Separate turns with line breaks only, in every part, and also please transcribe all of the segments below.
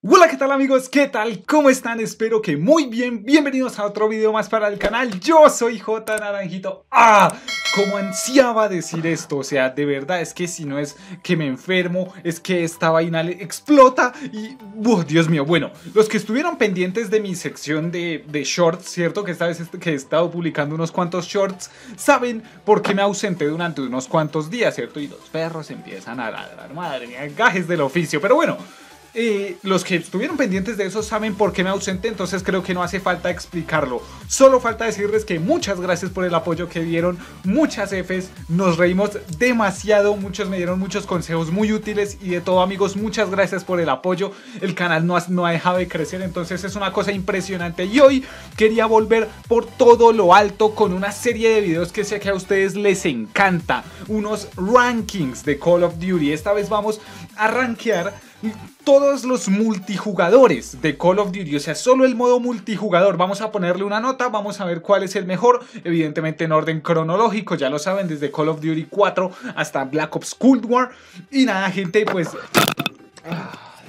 Hola, ¿qué tal amigos? ¿Qué tal? ¿Cómo están? Espero que muy bien. Bienvenidos a otro video más para el canal. Yo soy J Naranjito. ¡Ah! Como ansiaba decir esto. O sea, de verdad, es que si no es que me enfermo, es que esta vaina explota y... ¡Uh, Dios mío! Bueno, los que estuvieron pendientes de mi sección de, shorts, ¿cierto? Que esta vez que he estado publicando unos cuantos shorts, saben por qué me ausenté durante unos cuantos días, ¿cierto? Y los perros empiezan a ladrar. Madre mía, gajes del oficio. Pero bueno... Los que estuvieron pendientes de eso saben por qué me ausenté, entonces creo que no hace falta explicarlo. Solo falta decirles que muchas gracias por el apoyo que dieron, muchas Fs, nos reímos demasiado, muchos me dieron muchos consejos muy útiles y de todo amigos, muchas gracias por el apoyo. El canal no ha, no ha dejado de crecer, entonces es una cosa impresionante. Y hoy quería volver por todo lo alto con una serie de videos que sé que a ustedes les encanta, unos rankings de Call of Duty. Esta vez vamos a rankear todos los multijugadores de Call of Duty, o sea, solo el modo multijugador. Vamos a ponerle una nota, vamos a ver cuál es el mejor, evidentemente en orden cronológico, ya lo saben, desde Call of Duty 4 hasta Black Ops Cold War. Y nada, gente, pues...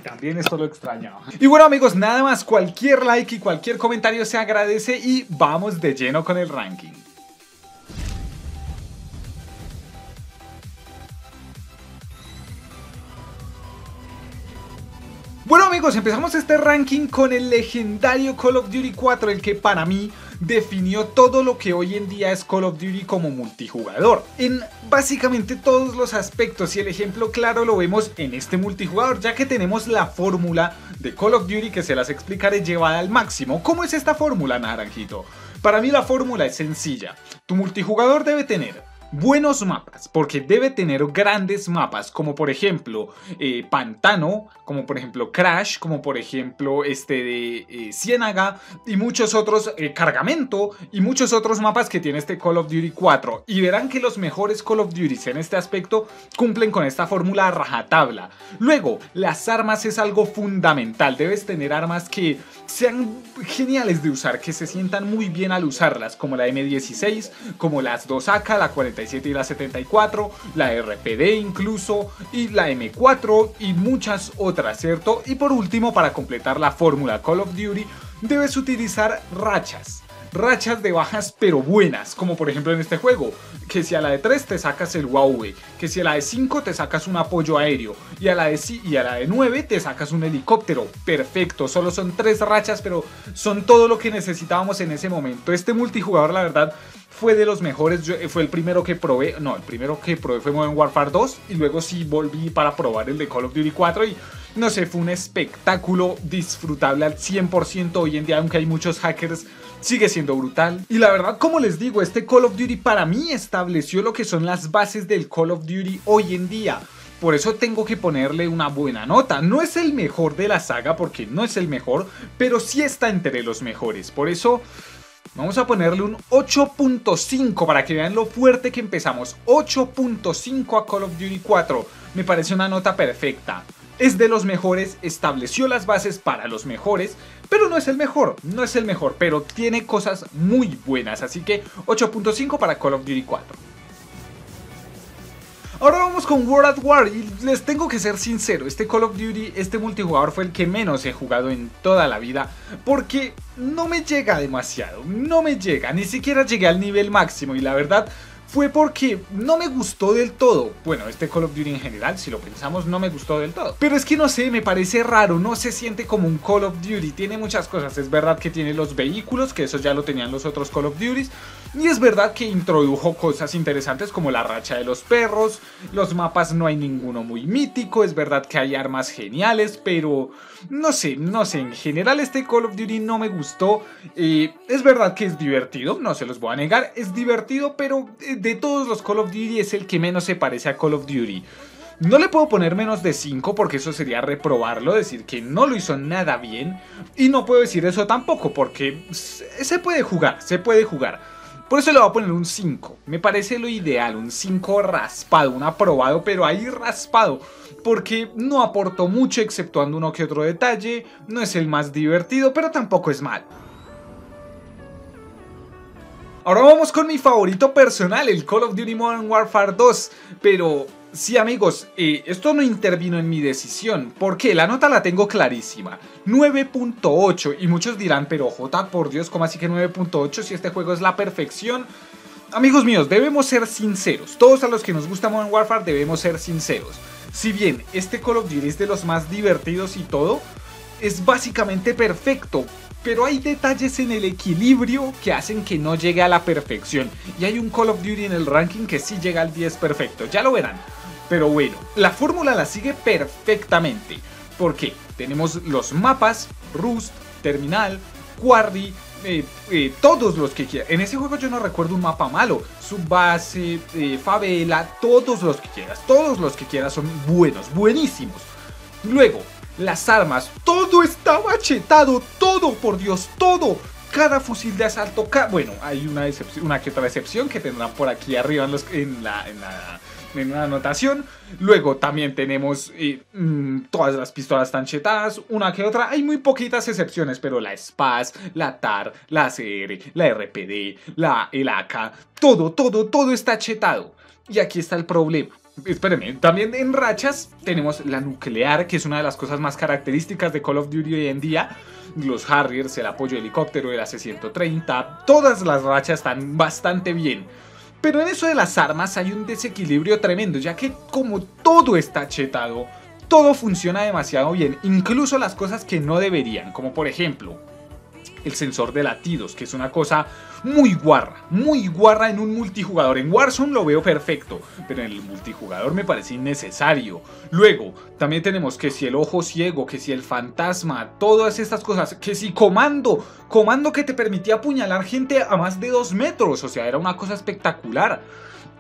También esto lo extrañaba. Y bueno amigos, nada más, cualquier like y cualquier comentario se agradece y vamos de lleno con el ranking. Bueno amigos, empezamos este ranking con el legendario Call of Duty 4, el que para mí definió todo lo que hoy en día es Call of Duty como multijugador. En básicamente todos los aspectos y el ejemplo claro lo vemos en este multijugador, ya que tenemos la fórmula de Call of Duty que se las explicaré llevada al máximo. ¿Cómo es esta fórmula, Naranjito? Para mí la fórmula es sencilla. Tu multijugador debe tener buenos mapas, porque debe tener grandes mapas, como por ejemplo eh, Pantano, como por ejemplo Crash, como por ejemplo este de eh, Ciénaga y muchos otros, eh, Cargamento y muchos otros mapas que tiene este Call of Duty 4. Y verán que los mejores Call of Duty en este aspecto cumplen con esta fórmula rajatabla. Luego, las armas es algo fundamental, debes tener armas que sean geniales de usar, que se sientan muy bien al usarlas, como la M16, como las 2AK, la 47 y la 74, la RPD incluso, y la M4 y muchas otras, ¿cierto? Y por último, para completar la fórmula Call of Duty, debes utilizar rachas rachas de bajas pero buenas, como por ejemplo en este juego, que si a la de 3 te sacas el Huawei, que si a la de 5 te sacas un apoyo aéreo y a la de, y a la de 9 te sacas un helicóptero. Perfecto, solo son 3 rachas, pero son todo lo que necesitábamos en ese momento. Este multijugador, la verdad, fue de los mejores, fue el primero que probé, no, el primero que probé fue Modern Warfare 2 y luego sí volví para probar el de Call of Duty 4 y no sé, fue un espectáculo disfrutable al 100% hoy en día, aunque hay muchos hackers sigue siendo brutal. Y la verdad, como les digo, este Call of Duty para mí estableció lo que son las bases del Call of Duty hoy en día. Por eso tengo que ponerle una buena nota. No es el mejor de la saga porque no es el mejor, pero sí está entre los mejores. Por eso vamos a ponerle un 8.5 para que vean lo fuerte que empezamos. 8.5 a Call of Duty 4. Me parece una nota perfecta es de los mejores, estableció las bases para los mejores, pero no es el mejor, no es el mejor, pero tiene cosas muy buenas, así que 8.5 para Call of Duty 4. Ahora vamos con World at War y les tengo que ser sincero, este Call of Duty, este multijugador fue el que menos he jugado en toda la vida porque no me llega demasiado, no me llega, ni siquiera llegué al nivel máximo y la verdad fue porque no me gustó del todo. Bueno, este Call of Duty en general, si lo pensamos, no me gustó del todo. Pero es que no sé, me parece raro, no se siente como un Call of Duty. Tiene muchas cosas, es verdad que tiene los vehículos, que eso ya lo tenían los otros Call of Duty. Y es verdad que introdujo cosas interesantes como la racha de los perros, los mapas no hay ninguno muy mítico, es verdad que hay armas geniales, pero no sé, no sé, en general este Call of Duty no me gustó. Eh, es verdad que es divertido, no se los voy a negar, es divertido, pero eh, de todos los Call of Duty es el que menos se parece a Call of Duty. No le puedo poner menos de 5 porque eso sería reprobarlo, decir que no lo hizo nada bien. Y no puedo decir eso tampoco porque se puede jugar, se puede jugar. Por eso le voy a poner un 5. Me parece lo ideal, un 5 raspado, un aprobado, pero ahí raspado. Porque no aportó mucho exceptuando uno que otro detalle, no es el más divertido, pero tampoco es mal. Ahora vamos con mi favorito personal, el Call of Duty Modern Warfare 2. Pero Sí amigos, eh, esto no intervino en mi decisión, porque la nota la tengo clarísima, 9.8 y muchos dirán, pero J, por Dios, ¿cómo así que 9.8 si este juego es la perfección? Amigos míos, debemos ser sinceros, todos a los que nos gusta Modern Warfare debemos ser sinceros. Si bien este Call of Duty es de los más divertidos y todo, es básicamente perfecto, pero hay detalles en el equilibrio que hacen que no llegue a la perfección. Y hay un Call of Duty en el ranking que sí llega al 10 perfecto, ya lo verán. Pero bueno, la fórmula la sigue perfectamente. Porque tenemos los mapas, Rust, Terminal, Quarry, eh, eh, todos los que quieras. En ese juego yo no recuerdo un mapa malo. Subbase, eh, favela, todos los que quieras. Todos los que quieras son buenos, buenísimos. Luego, las armas, todo estaba chetado, todo, por Dios, todo. Cada fusil de asalto, bueno, hay una, una que otra excepción que tendrán por aquí arriba en, la, en, la, en una anotación. Luego también tenemos eh, mm, todas las pistolas están chetadas, una que otra. Hay muy poquitas excepciones, pero la SPAS, la TAR, la CR, la RPD, la el AK, todo, todo, todo está chetado. Y aquí está el problema. Espérenme, también en rachas tenemos la nuclear, que es una de las cosas más características de Call of Duty hoy en día. Los Harriers, el apoyo helicóptero, el AC-130, todas las rachas están bastante bien. Pero en eso de las armas hay un desequilibrio tremendo, ya que como todo está chetado, todo funciona demasiado bien, incluso las cosas que no deberían, como por ejemplo el sensor de latidos, que es una cosa muy guarra, muy guarra en un multijugador. En Warzone lo veo perfecto, pero en el multijugador me parece innecesario. Luego, también tenemos que si el ojo ciego, que si el fantasma, todas estas cosas, que si comando, comando que te permitía apuñalar gente a más de dos metros, o sea, era una cosa espectacular.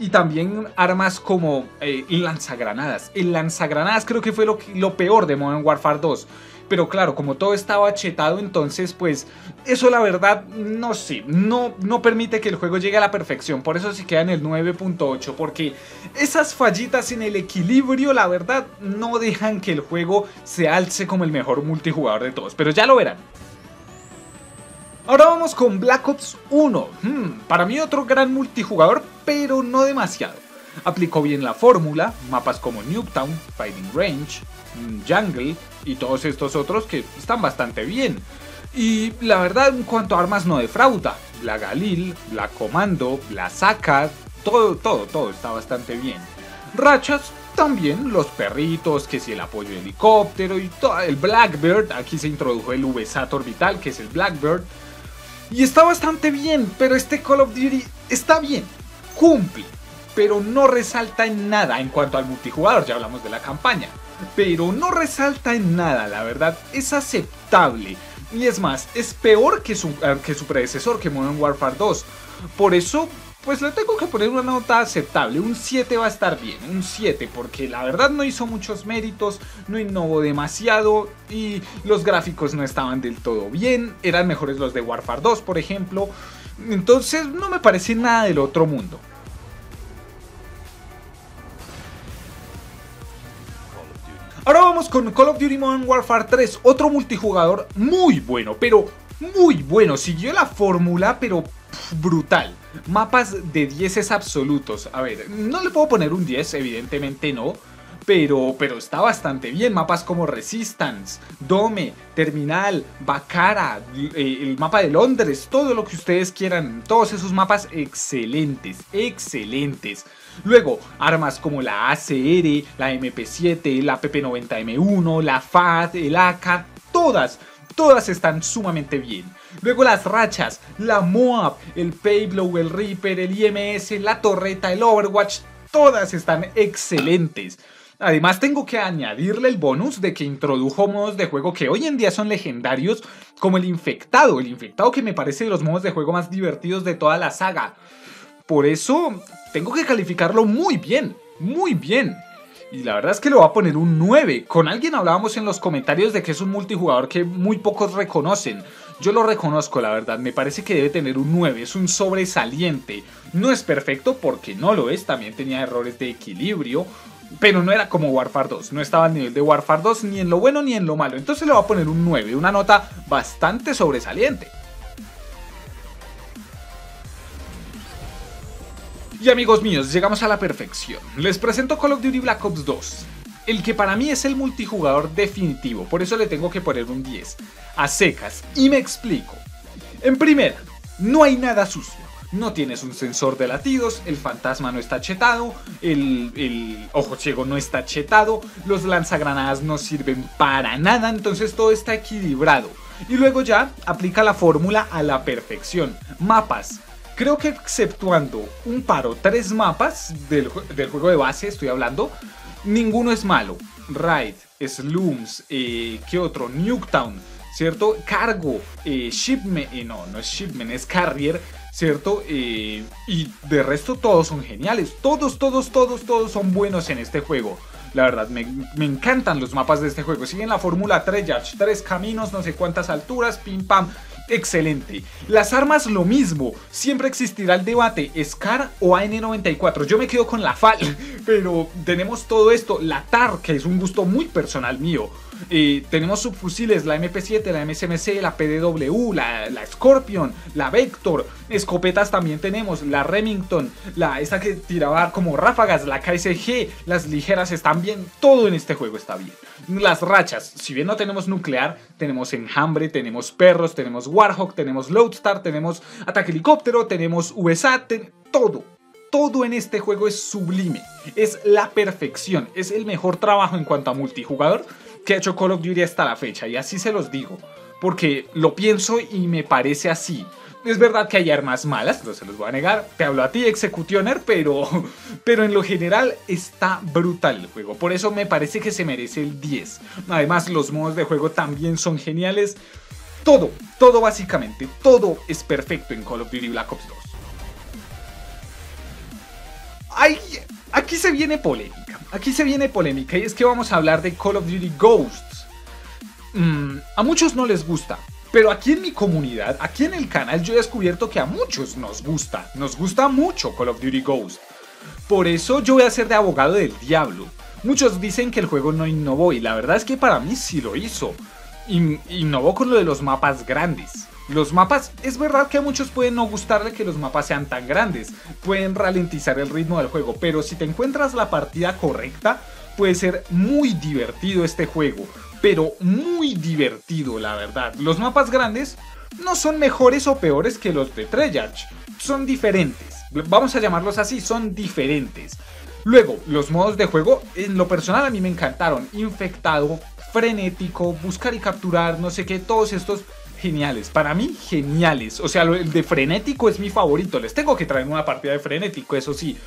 Y también armas como eh, lanzagranadas. El lanzagranadas creo que fue lo, lo peor de Modern Warfare 2 pero claro, como todo estaba chetado, entonces pues eso la verdad no sé, no, no permite que el juego llegue a la perfección, por eso se queda en el 9.8, porque esas fallitas en el equilibrio la verdad no dejan que el juego se alce como el mejor multijugador de todos, pero ya lo verán. Ahora vamos con Black Ops 1, hmm, para mí otro gran multijugador, pero no demasiado. Aplicó bien la fórmula, mapas como Nuketown, Fighting Range, mm, Jungle y todos estos otros que están bastante bien. Y la verdad, en cuanto a armas, no defrauda. La Galil, la Comando, la Saka, todo, todo, todo está bastante bien. Rachas, también los perritos, que si el apoyo de helicóptero y todo. El Blackbird, aquí se introdujo el VSAT orbital, que es el Blackbird. Y está bastante bien, pero este Call of Duty está bien, cumple, pero no resalta en nada en cuanto al multijugador, ya hablamos de la campaña. Pero no resalta en nada, la verdad, es aceptable. Y es más, es peor que su, eh, predecesor, que Modern Warfare 2. Por eso, pues le tengo que poner una nota aceptable. Un 7 va a estar bien, un 7, porque la verdad no hizo muchos méritos, no innovó demasiado y los gráficos no estaban del todo bien. Eran mejores los de Warfare 2, por ejemplo. Entonces no me parece nada del otro mundo. Ahora vamos con Call of Duty Modern Warfare 3, otro multijugador muy bueno, pero muy bueno. Siguió la fórmula, pero brutal. Mapas de 10 absolutos. A ver, no le puedo poner un 10, evidentemente no. Pero, pero está bastante bien. Mapas como Resistance, Dome, Terminal, Bacara, eh, el mapa de Londres, todo lo que ustedes quieran. Todos esos mapas excelentes, excelentes. Luego, armas como la ACR, la MP7, la PP90M1, la FAT, el AK, todas, todas están sumamente bien. Luego las rachas, la MOAB, el Payblow, el Reaper, el IMS, la torreta, el Overwatch, todas están excelentes. Además tengo que añadirle el bonus de que introdujo modos de juego que hoy en día son legendarios como el infectado, el infectado que me parece de los modos de juego más divertidos de toda la saga. Por eso tengo que calificarlo muy bien, muy bien. Y la verdad es que le voy a poner un 9. Con alguien hablábamos en los comentarios de que es un multijugador que muy pocos reconocen. Yo lo reconozco, la verdad. Me parece que debe tener un 9. Es un sobresaliente. No es perfecto porque no lo es. También tenía errores de equilibrio. Pero no era como Warfare 2. No estaba al nivel de Warfare 2 ni en lo bueno ni en lo malo. Entonces le voy a poner un 9. Una nota bastante sobresaliente. Y amigos míos, llegamos a la perfección. Les presento Call of Duty Black Ops 2. El que para mí es el multijugador definitivo, por eso le tengo que poner un 10. A secas. Y me explico. En primera, no hay nada sucio. No tienes un sensor de latidos, el fantasma no está chetado, el, ojo ciego no está chetado, los lanzagranadas no sirven para nada, entonces todo está equilibrado. Y luego ya aplica la fórmula a la perfección. Mapas. Creo que exceptuando un paro, tres mapas del, juego de base, estoy hablando, ninguno es malo. Raid, Slums, eh, ¿qué otro? Nuketown, ¿cierto? Cargo, eh, eh, no, no es Shipment, es Carrier, ¿cierto? y de resto todos son geniales. Todos, todos, todos, todos son buenos en este juego. La verdad, me, encantan los mapas de este juego. Siguen la fórmula 3 ya, tres caminos, no sé cuántas alturas, pim pam. Excelente. Las armas lo mismo. Siempre existirá el debate, SCAR o AN94. Yo me quedo con la FAL, pero tenemos todo esto. La TAR, que es un gusto muy personal mío. Tenemos subfusiles, la MP7, la MSMC, la PDW, la, Scorpion, la Vector, escopetas también tenemos, la Remington, la esta que tiraba como ráfagas, la KSG, las ligeras están bien, todo en este juego está bien. Las rachas, si bien no tenemos nuclear, tenemos enjambre, tenemos perros, tenemos Warhawk, tenemos Lodestar, tenemos ataque helicóptero, tenemos USA, todo, todo en este juego es sublime, es la perfección, es el mejor trabajo en cuanto a multijugador que ha hecho Call of Duty hasta la fecha, y así se los digo, porque lo pienso y me parece así. Es verdad que hay armas malas, no se los voy a negar. Te hablo a ti, Executioner, pero, pero en lo general está brutal el juego. Por eso me parece que se merece el 10. Además, los modos de juego también son geniales. Todo, todo básicamente, todo es perfecto en Call of Duty Black Ops 2. Ay, aquí se viene polémica. Aquí se viene polémica y es que vamos a hablar de Call of Duty Ghosts. Mm, a muchos no les gusta, pero aquí en mi comunidad, aquí en el canal, yo he descubierto que a muchos nos gusta. Nos gusta mucho Call of Duty Ghosts. Por eso yo voy a ser de abogado del diablo. Muchos dicen que el juego no innovó y la verdad es que para mí sí lo hizo. innovó con lo de los mapas grandes. Los mapas, es verdad que a muchos pueden no gustarle que los mapas sean tan grandes, pueden ralentizar el ritmo del juego, pero si te encuentras la partida correcta, puede ser muy divertido este juego, pero muy divertido la verdad. Los mapas grandes no son mejores o peores que los de Treyarch, son diferentes, vamos a llamarlos así, son diferentes. Luego, los modos de juego, en lo personal a mí me encantaron, infectado, frenético, buscar y capturar, no sé qué, todos estos geniales. Para mí, geniales. O sea, el de frenético es mi favorito. Les tengo que traer una partida de frenético, eso sí.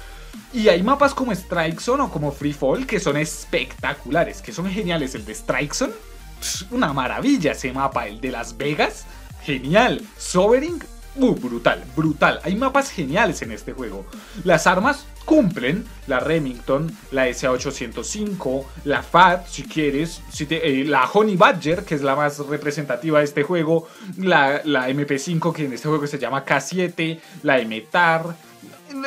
Y hay mapas como Strike Zone o como Free Fall que son espectaculares, que son geniales. El de Strike Zone, una maravilla ese mapa. El de Las Vegas, genial. Sobering, uh, brutal, brutal. Hay mapas geniales en este juego. Las armas cumplen, la Remington, la SA805, la FAT, si quieres, eh, la Honey Badger, que es la más representativa de este juego, la, la MP5, que en este juego se llama K7, la MTAR.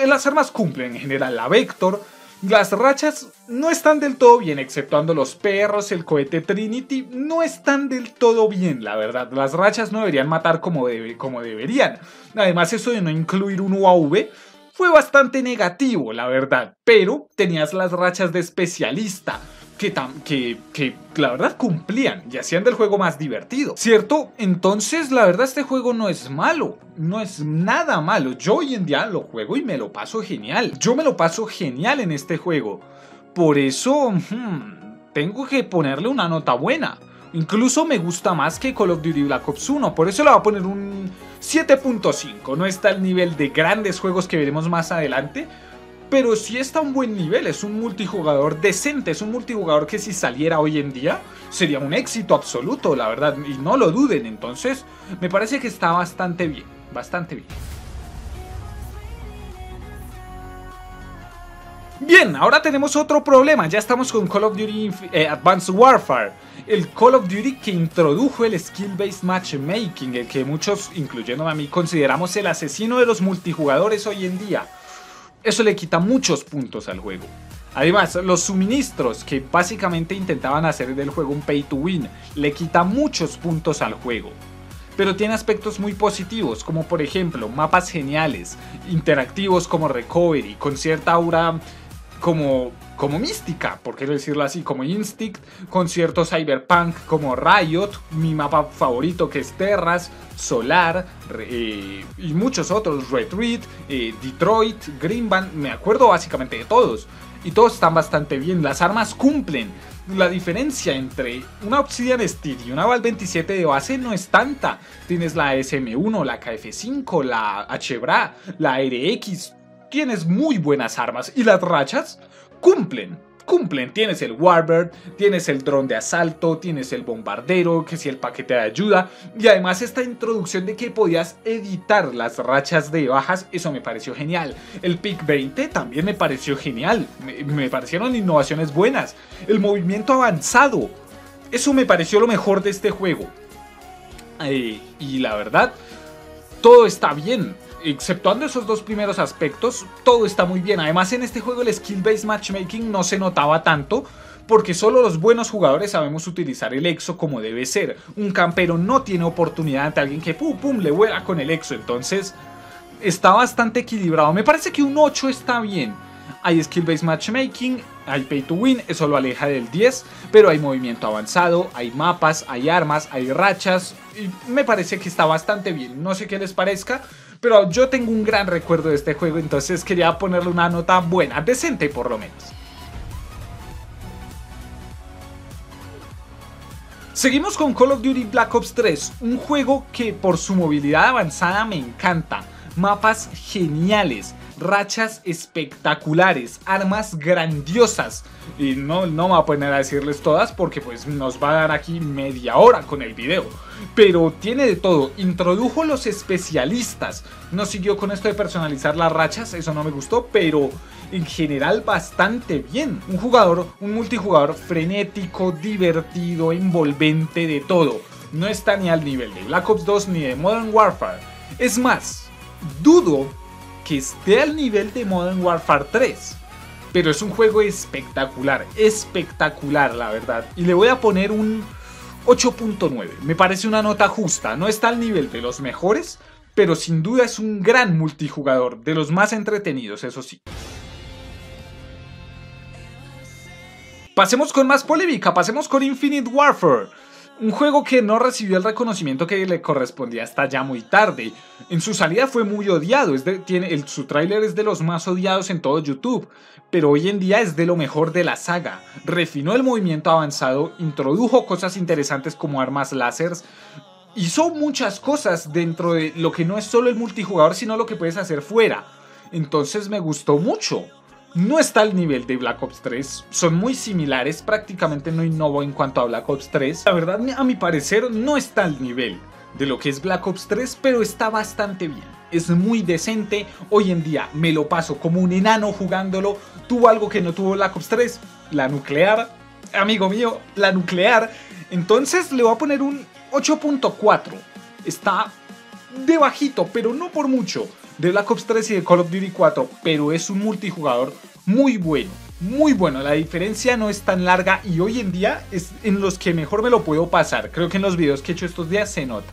Las armas cumplen en general, la Vector. Las rachas no están del todo bien, exceptuando los perros, el cohete Trinity, no están del todo bien, la verdad. Las rachas no deberían matar como, como deberían. Además, eso de no incluir un UAV fue bastante negativo, la verdad, pero tenías las rachas de especialista. Que, que, que, la verdad cumplían y hacían del juego más divertido, ¿cierto? Entonces la verdad este juego no es malo, no es nada malo. Yo hoy en día lo juego y me lo paso genial. Yo me lo paso genial en este juego. Por eso, hmm, tengo que ponerle una nota buena. Incluso me gusta más que Call of Duty Black Ops 1, por eso le voy a poner un 7.5. No está al nivel de grandes juegos que veremos más adelante, pero sí está a un buen nivel. Es un multijugador decente, es un multijugador que si saliera hoy en día sería un éxito absoluto, la verdad, y no lo duden. Entonces, me parece que está bastante bien, bastante bien. Bien, ahora tenemos otro problema. Ya estamos con Call of Duty eh, Advanced Warfare. El Call of Duty que introdujo el skill-based matchmaking, el que muchos, incluyéndome a mí, consideramos el asesino de los multijugadores hoy en día. Eso le quita muchos puntos al juego. Además, los suministros que básicamente intentaban hacer del juego un pay to win, le quita muchos puntos al juego. pero tiene aspectos muy positivos, como por ejemplo mapas geniales, interactivos como Recovery, con cierta aura como, como mística, por qué decirlo así, como Instinct, con cierto cyberpunk como Riot, mi mapa favorito que es Terras, Solar eh, y muchos otros, Red Reed, eh, Detroit, Greenband, me acuerdo básicamente de todos. Y todos están bastante bien, las armas cumplen. La diferencia entre una Obsidian Steel y una Val 27 de base no es tanta. Tienes la SM1, la KF5, la HBRA, la RX, tienes muy buenas armas y las rachas cumplen. Cumplen, tienes el Warbird, tienes el dron de asalto, tienes el bombardero, que si el paquete de ayuda, y además esta introducción de que podías editar las rachas de bajas, eso me pareció genial. El pick 20 también me pareció genial, me, parecieron innovaciones buenas. El movimiento avanzado, eso me pareció lo mejor de este juego. Eh, y la verdad, todo está bien exceptuando esos dos primeros aspectos, todo está muy bien. Además, en este juego el skill-based matchmaking no se notaba tanto, porque solo los buenos jugadores sabemos utilizar el exo como debe ser. Un campero no tiene oportunidad ante alguien que pum pum le vuela con el exo, entonces está bastante equilibrado. Me parece que un 8 está bien. Hay skill-based matchmaking, hay pay to win, eso lo aleja del 10, pero hay movimiento avanzado, hay mapas, hay armas, hay rachas, y me parece que está bastante bien. No sé qué les parezca, pero yo tengo un gran recuerdo de este juego, entonces quería ponerle una nota buena, decente por lo menos. Seguimos con Call of Duty Black Ops 3, un juego que por su movilidad avanzada me encanta, mapas geniales, rachas espectaculares, armas grandiosas. Y no, no me voy a poner a decirles todas porque pues nos va a dar aquí media hora con el video. Pero tiene de todo, introdujo los especialistas. No siguió con esto de personalizar las rachas, eso no me gustó, pero en general bastante bien. Un jugador, un multijugador frenético, divertido, envolvente, de todo. No está ni al nivel de Black Ops 2 ni de Modern Warfare. Es más, dudo que esté al nivel de Modern Warfare 3. Pero es un juego espectacular, espectacular la verdad. Y le voy a poner un 8.9. Me parece una nota justa, no está al nivel de los mejores, pero sin duda es un gran multijugador, de los más entretenidos, eso sí. Pasemos con más polémica, pasemos con Infinite Warfare. Un juego que no recibió el reconocimiento que le correspondía hasta ya muy tarde. En su salida fue muy odiado, tiene, el, su tráiler es de los más odiados en todo YouTube, pero hoy en día es de lo mejor de la saga. Refinó el movimiento avanzado, introdujo cosas interesantes como armas láseres, hizo muchas cosas dentro de lo que no es solo el multijugador, sino lo que puedes hacer fuera. Entonces me gustó mucho no está al nivel de Black Ops 3, son muy similares, prácticamente no innovó en cuanto a Black Ops 3. La verdad, a mi parecer, no está al nivel de lo que es Black Ops 3, pero está bastante bien. Es muy decente, hoy en día me lo paso como un enano jugándolo. Tuvo algo que no tuvo Black Ops 3, la nuclear, amigo mío, la nuclear. Entonces le voy a poner un 8.4. Está de bajito, pero no por mucho de Black Ops 3 y de Call of Duty 4, pero es un multijugador muy bueno. Muy bueno, la diferencia no es tan larga y hoy en día es en los que mejor me lo puedo pasar. Creo que en los videos que he hecho estos días se nota.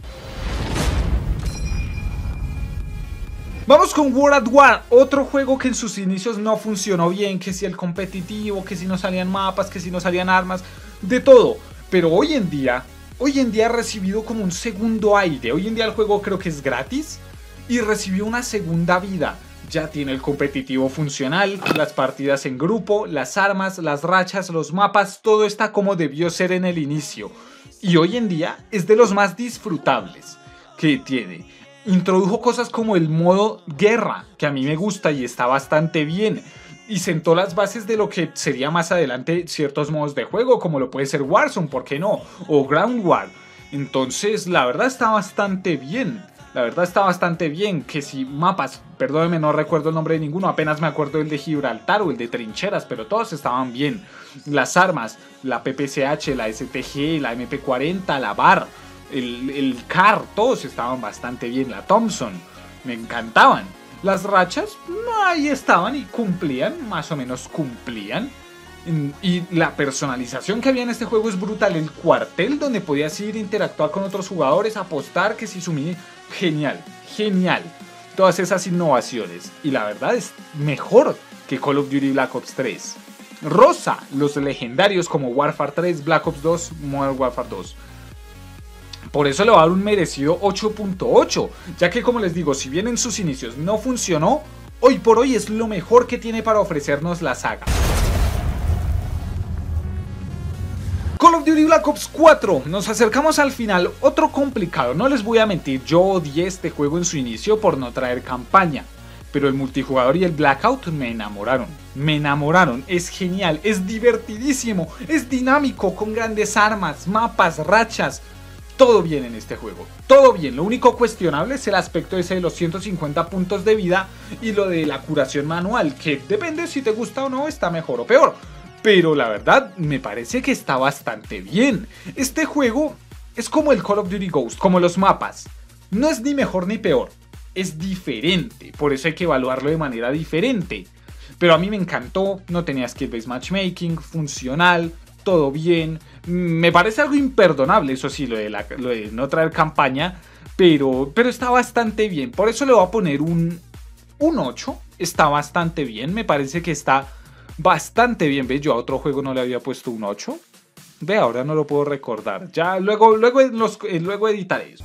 Vamos con World at War, otro juego que en sus inicios no funcionó bien, que si el competitivo, que si no salían mapas, que si no salían armas, de todo. Pero hoy en día, hoy en día ha recibido como un segundo aire. Hoy en día el juego creo que es gratis y recibió una segunda vida. Ya tiene el competitivo funcional, las partidas en grupo, las armas, las rachas, los mapas, todo está como debió ser en el inicio. Y hoy en día es de los más disfrutables que tiene. Introdujo cosas como el modo guerra, que a mí me gusta y está bastante bien. Y sentó las bases de lo que sería más adelante ciertos modos de juego, como lo puede ser Warzone, ¿por qué no? O Ground War. Entonces, la verdad está bastante bien. La verdad está bastante bien. Que si mapas, perdóneme, no recuerdo el nombre de ninguno. Apenas me acuerdo el de Gibraltar o el de Trincheras, pero todos estaban bien. Las armas, la PPCH, la STG, la MP40, la BAR, el, el CAR, todos estaban bastante bien. La Thompson, me encantaban. Las rachas, ahí estaban y cumplían, más o menos cumplían. Y la personalización que había en este juego es brutal. El cuartel donde podías ir, interactuar con otros jugadores, apostar, que si sumí. Genial, genial. Todas esas innovaciones. Y la verdad es mejor que Call of Duty Black Ops 3. Rosa, los legendarios como Warfare 3, Black Ops 2, Modern Warfare 2. Por eso le va a dar un merecido 8.8, ya que como les digo, si bien en sus inicios no funcionó, hoy por hoy es lo mejor que tiene para ofrecernos la saga. Call of Duty Black Ops 4, nos acercamos al final, otro complicado, no les voy a mentir, yo odié este juego en su inicio por no traer campaña, pero el multijugador y el Blackout me enamoraron, me enamoraron, es genial, es divertidísimo, es dinámico, con grandes armas, mapas, rachas, todo bien en este juego, todo bien, lo único cuestionable es el aspecto ese de los 150 puntos de vida y lo de la curación manual, que depende si te gusta o no, está mejor o peor. Pero la verdad, me parece que está bastante bien. Este juego es como el Call of Duty Ghost, como los mapas. No es ni mejor ni peor, es diferente, por eso hay que evaluarlo de manera diferente. Pero a mí me encantó, no tenía skill-based matchmaking, funcional, todo bien. Me parece algo imperdonable, eso sí, lo de, no traer campaña, pero, pero está bastante bien. Por eso le voy a poner un, un 8, está bastante bien, me parece que está bastante bien. ¿Ves? Yo a otro juego no le había puesto un 8. Ve, ahora no lo puedo recordar. Ya luego, luego, luego editaré eso.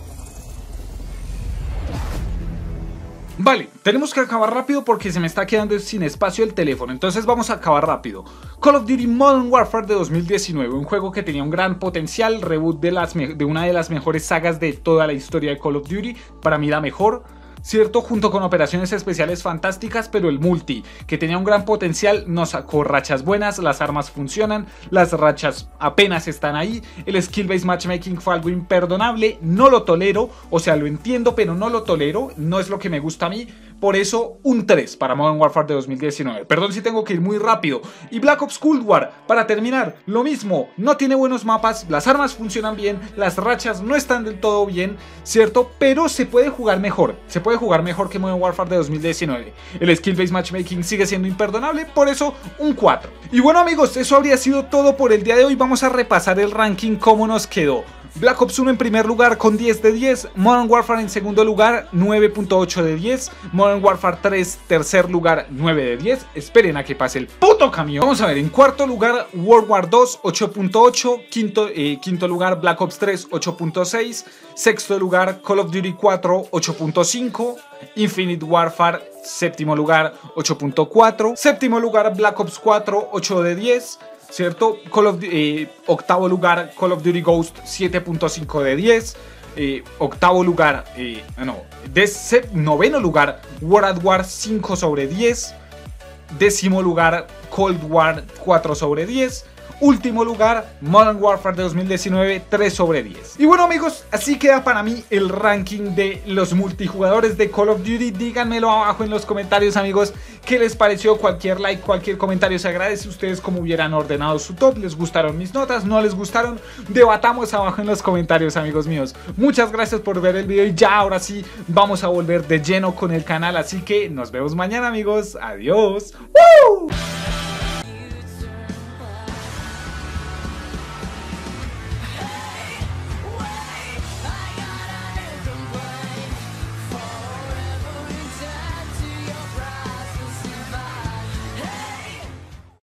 Vale, tenemos que acabar rápido porque se me está quedando sin espacio el teléfono, entonces vamos a acabar rápido. Call of Duty Modern Warfare de 2019, un juego que tenía un gran potencial, reboot de, una de las mejores sagas de toda la historia de Call of Duty, para mí la mejor, ¿cierto? Junto con operaciones especiales fantásticas, pero el multi, que tenía un gran potencial, nos sacó rachas buenas, las armas funcionan, las rachas apenas están ahí, el skill-based matchmaking fue algo imperdonable, no lo tolero, o sea, lo entiendo, pero no lo tolero, no es lo que me gusta a mí, por eso un 3 para Modern Warfare de 2019. Perdón si tengo que ir muy rápido. Y Black Ops Cold War, para terminar, lo mismo, no tiene buenos mapas, las armas funcionan bien, las rachas no están del todo bien, ¿cierto? Pero se puede jugar mejor, se puede jugar mejor que Modern Warfare de 2019. El skill based matchmaking sigue siendo imperdonable, por eso un 4. Y bueno amigos, eso habría sido todo por el día de hoy. Vamos a repasar el ranking cómo nos quedó. Black Ops 1 en primer lugar con 10 de 10, Modern Warfare en segundo lugar 9.8 de 10, Modern Warfare 3 tercer lugar 9 de 10, esperen a que pase el puto camión. Vamos a ver, en cuarto lugar World War 2 8.8, quinto, eh, quinto lugar Black Ops 3 8.6, sexto lugar Call of Duty 4 8.5, Infinite Warfare séptimo lugar 8.4, séptimo lugar Black Ops 4 8 de 10, ¿cierto? Call of, eh, octavo lugar, Call of Duty Ghost, 7.5 de 10. Eh, octavo lugar, eh, no, noveno lugar, World at War 5 sobre 10. Décimo lugar, Cold War 4 sobre 10. Último lugar, Modern Warfare de 2019, 3 sobre 10. Y bueno amigos, así queda para mí el ranking de los multijugadores de Call of Duty. Díganmelo abajo en los comentarios amigos, qué les pareció, cualquier like, cualquier comentario se agradece. Ustedes como hubieran ordenado su top, les gustaron mis notas, no les gustaron, debatamos abajo en los comentarios amigos míos. Muchas gracias por ver el video y ya ahora sí vamos a volver de lleno con el canal, así que nos vemos mañana amigos, adiós.